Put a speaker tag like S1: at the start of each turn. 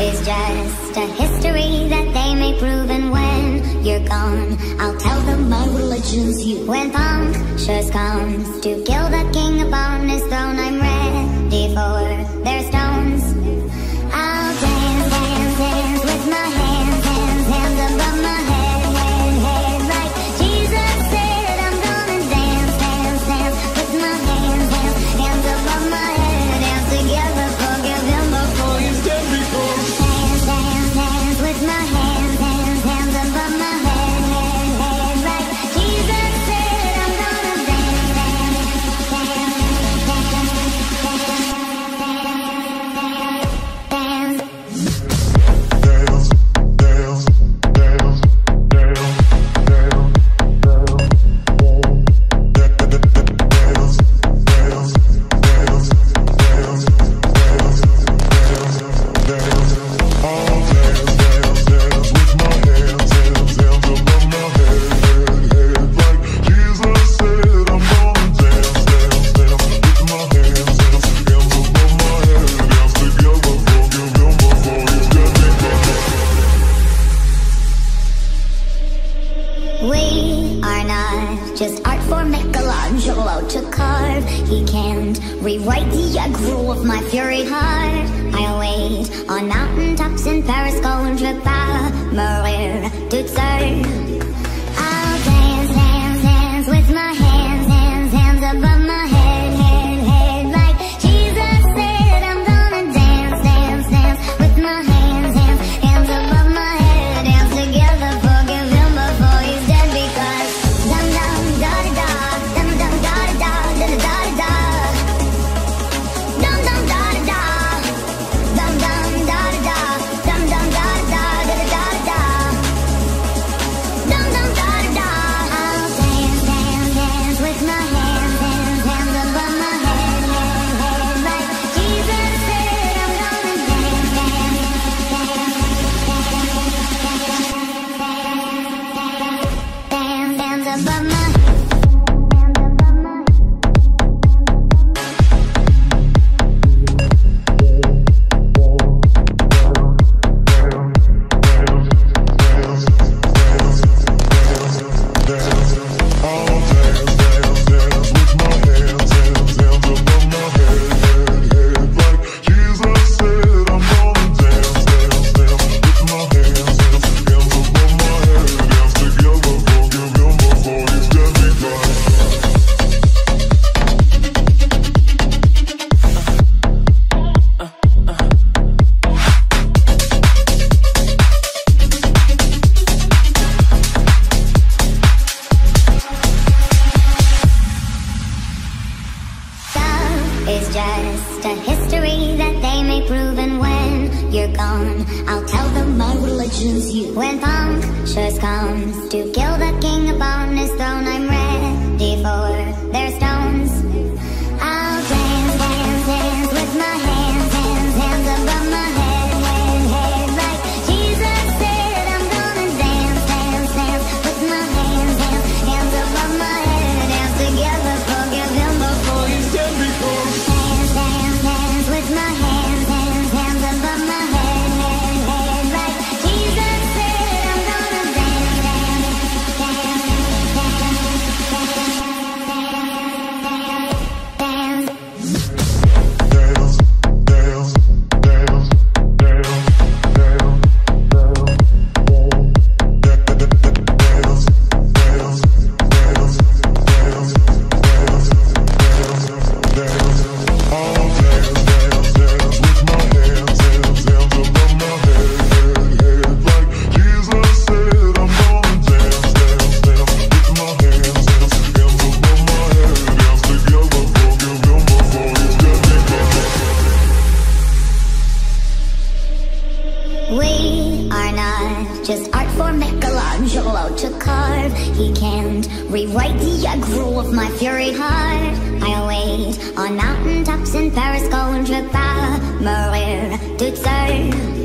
S1: is just a history that they may prove And when you're gone, I'll tell them my religion's you When Pontius comes to kill the king upon his throne I'm ready. Just art for Michelangelo to carve. He can't rewrite the aggro of my fury heart. I wait on mountaintops in Paris, Cologne, Trippa, Maria, Dutzer. you're gone. I'll tell them my religion's you. When Pontius comes To kill the king upon his throne I'm ready. for Michelangelo to carve. He can't rewrite the aggro of my fury heart. I wait on mountaintops in Paris, going to Maria to serve